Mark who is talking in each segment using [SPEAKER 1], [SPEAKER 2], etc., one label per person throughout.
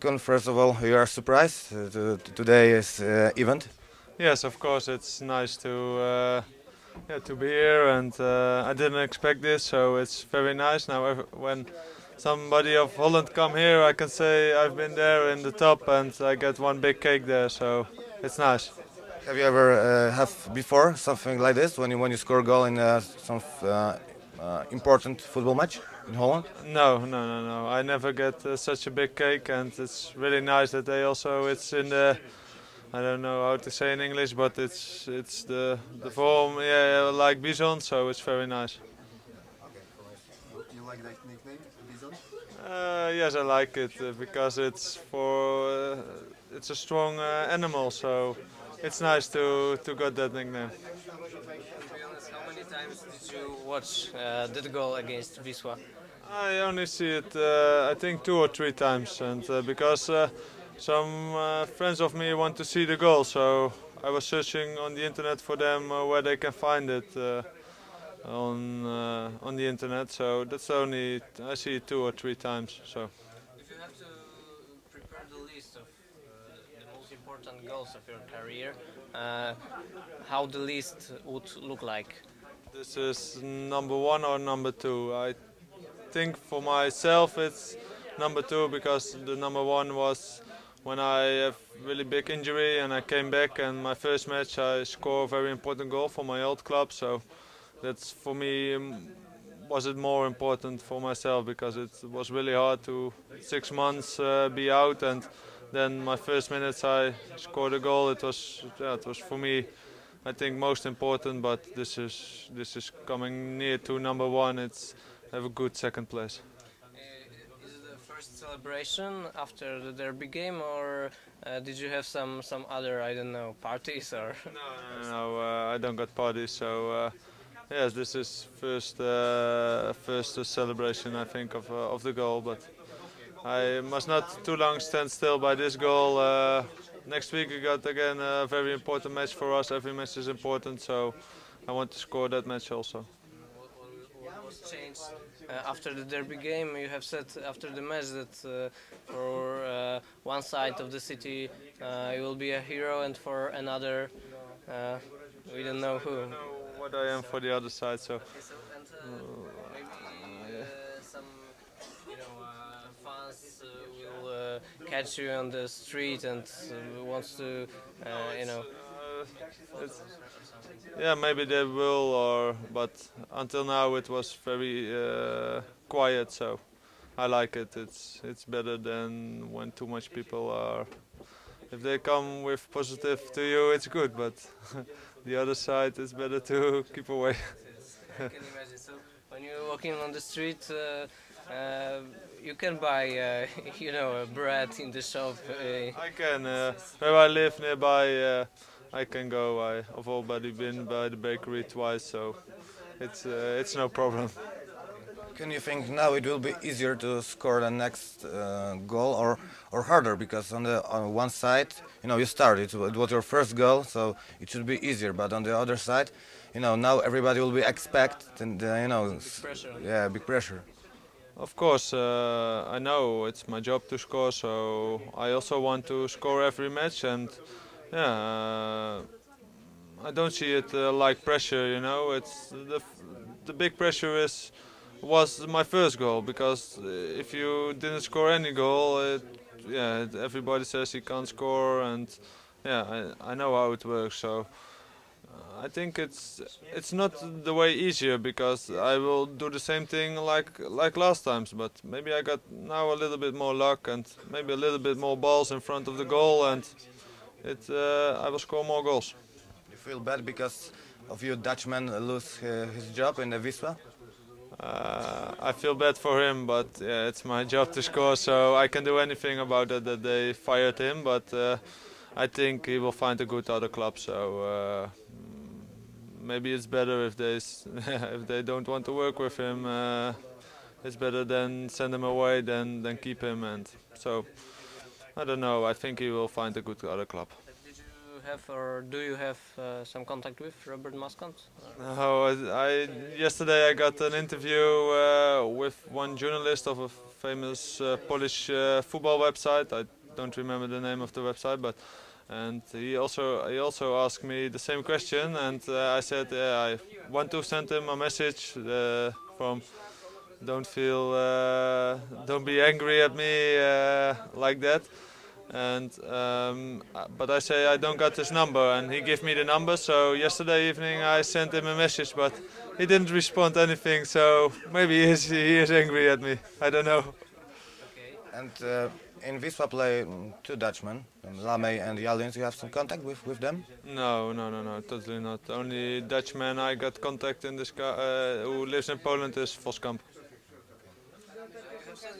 [SPEAKER 1] Maskon, first of all, you are surprised uh, to, to today's uh, event?
[SPEAKER 2] Yes, of course, it's nice to uh, yeah, to be here, and uh, I didn't expect this, so it's very nice. Now, when somebody of Holland come here, I can say I've been there in the top, and I get one big cake there, so it's nice.
[SPEAKER 1] Have you ever uh, have before something like this when you when you score a goal in uh, some uh, uh, important football match in Holland?
[SPEAKER 2] No, no, no, no. I never get uh, such a big cake, and it's really nice that they also it's in the. I don't know how to say in English, but it's it's the the form, yeah, like bison, so it's very nice.
[SPEAKER 3] You like that nickname, bison?
[SPEAKER 2] Uh, yes, I like it uh, because it's for uh, it's a strong uh, animal, so it's nice to to get that nickname.
[SPEAKER 4] Times did you watch uh, that goal against Wisła?
[SPEAKER 2] I only see it, uh, I think, two or three times, and uh, because uh, some uh, friends of me want to see the goal, so I was searching on the internet for them uh, where they can find it uh, on uh, on the internet. So that's only I see it two or three times. So
[SPEAKER 4] If you have to prepare the list of the most important goals of your career, uh, how the list would look like?
[SPEAKER 2] This is number one or number two. I think for myself it's number two because the number one was when I have really big injury and I came back and my first match I score a very important goal for my old club. So that's for me was it more important for myself because it was really hard to six months uh, be out and then my first minutes I scored a goal. It was yeah, it was for me I think most important, but this is this is coming near to number one. It's have a good second place.
[SPEAKER 4] Uh, Is it the first celebration after the derby game, or uh, did you have some some other I don't know parties or?
[SPEAKER 2] No, no, no. Uh, I don't got parties, so uh, yes, this is first uh, first celebration I think of uh, of the goal. But I must not too long stand still by this goal. Next week we got again a very important match for us. Every match is important, so I want to score that match also.
[SPEAKER 4] What, was changed uh, after the derby game? You have said after the match that uh, for uh, one side of the city uh, you will be a hero, and for another, uh, we don't know who.
[SPEAKER 2] I don't know what I am for the other side, so.
[SPEAKER 4] Okay, so, and maybe uh, some, you know, fans catch you on the street and uh, wants to, uh, you know.
[SPEAKER 2] Uh, it's, yeah, maybe they will, or but until now it was very uh, quiet, so I like it. It's it's better than when too much people are. If they come with positive to you, it's good, but the other side is better to keep away.
[SPEAKER 4] I can imagine. So when you're walking on the street, uh, uh, you can buy, uh, you know, bread in the shop. Uh,
[SPEAKER 2] I can, uh, where I live nearby, uh, I can go. I, I've already been by the bakery twice, so it's uh, it's no problem.
[SPEAKER 1] Can you think now it will be easier to score the next uh, goal or or harder because on the on one side you know you started it was your first goal so it should be easier but on the other side you know now everybody will be expect and uh, you know s-
[SPEAKER 4] pressure.
[SPEAKER 1] yeah big pressure
[SPEAKER 2] Of course, uh, I know it's my job to score, so I also want to score every match, and yeah, uh, I don't see it uh, like pressure. You know, it's the the big pressure is was my first goal because if you didn't score any goal, it, yeah, everybody says you can't score, and yeah, I, I know how it works, so. I think it's it's not the way easier because I will do the same thing like like last times, but maybe I got now a little bit more luck and maybe a little bit more balls in front of the goal, and it uh, I will score more goals.
[SPEAKER 1] you feel bad because of you Dutchman lose uh, his job in the Wisła
[SPEAKER 2] Uh, I feel bad for him, but yeah, it's my job to score, so I can do anything about it that they fired him. But uh, I think he will find a good other club, so uh, maybe it's better if they if they don't want to work with him. Uh, it's better than send him away than than keep him. And so I don't know. I think he will find a good other club.
[SPEAKER 4] Did you have or do you have uh, some contact with Robert Maaskant?
[SPEAKER 2] No, I, I yesterday I got an interview uh, with one journalist of a famous uh, Polish uh, football website. I don't remember the name of the website, but and he also he also asked me the same question, and uh, I said yeah, I want to send him a message uh, from don't feel uh, don't be angry at me uh, like that. And um, but I say I don't got his number and he gave me the number. So yesterday evening I sent him a message but he didn't respond anything. So maybe he is, he is angry at me. I don't know
[SPEAKER 1] And uh, in Wisła play mm, two Dutchmen, um, Lamey and Jaliens. You have some contact with, with them?
[SPEAKER 2] no no no no totally not only Dutchman I got contact in this guy uh, who lives in Poland is Voskamp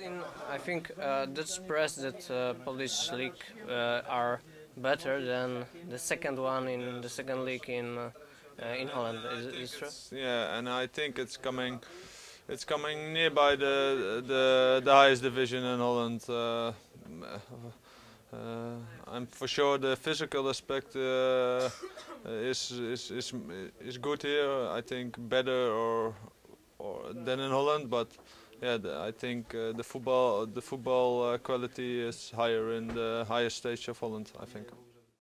[SPEAKER 4] In, I think uh, Dutch press that uh, Polish league uh, are better than the second one in the second league in uh, in Holland. Is, is true?
[SPEAKER 2] Yeah, and I think it's coming, it's coming nearby the the, the highest division in Holland. Uh, uh, I'm for sure the physical aspect uh, is, is is is good here. I think better or or than in Holland, but yeah, the, I think uh, the football the football uh, quality is higher in the highest stage of Holland. I think.